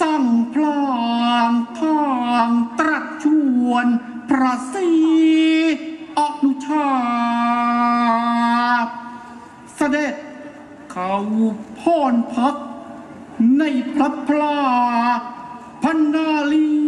สั่งพลางทางตรัสชวนพระศรีอนุชา เสด็จเขาพรพักในพระพลาพันนาลี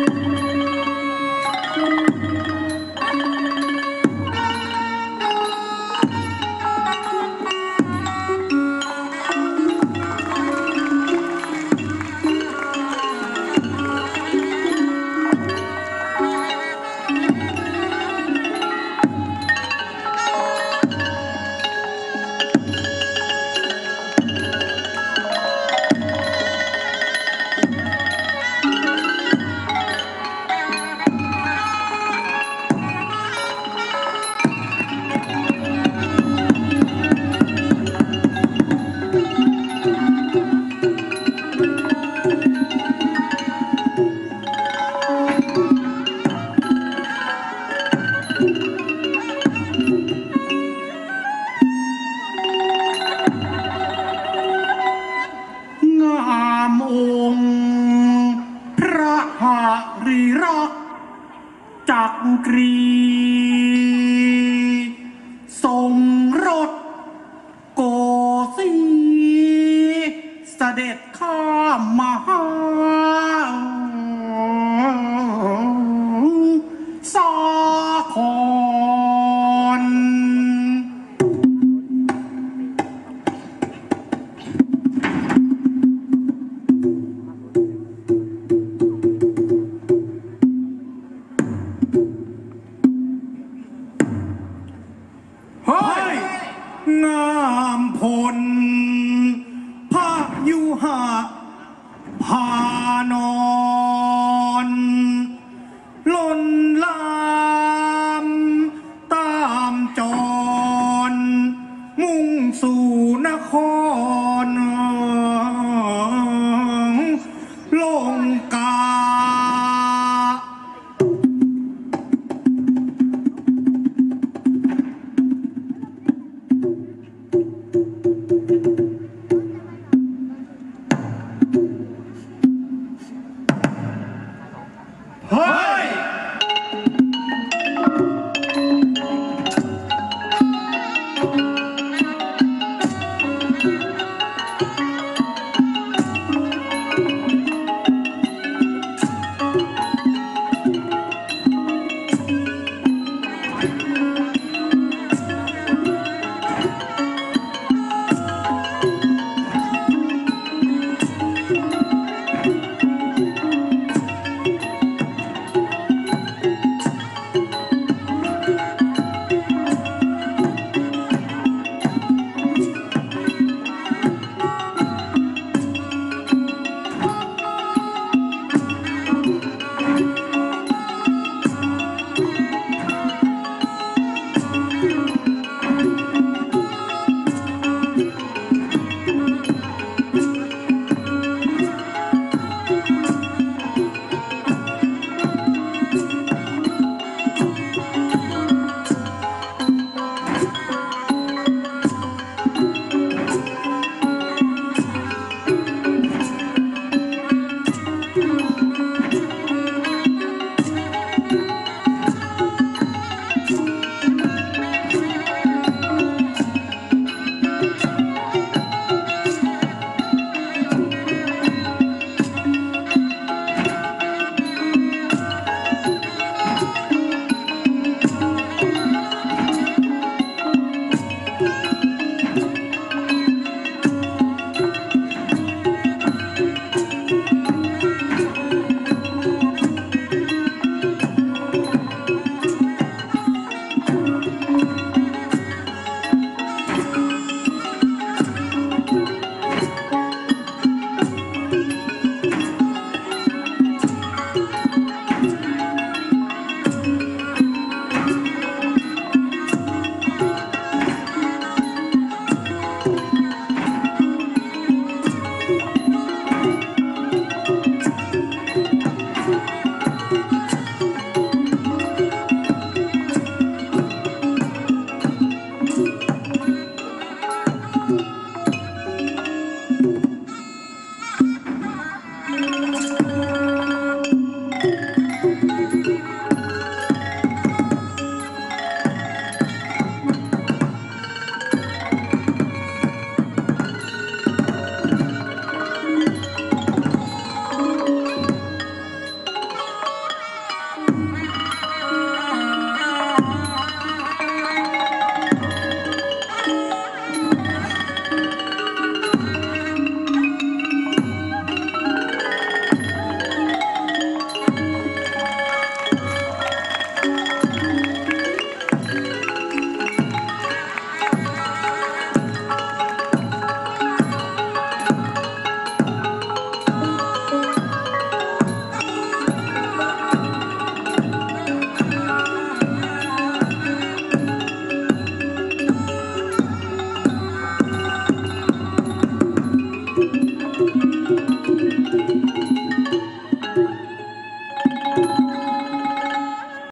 ง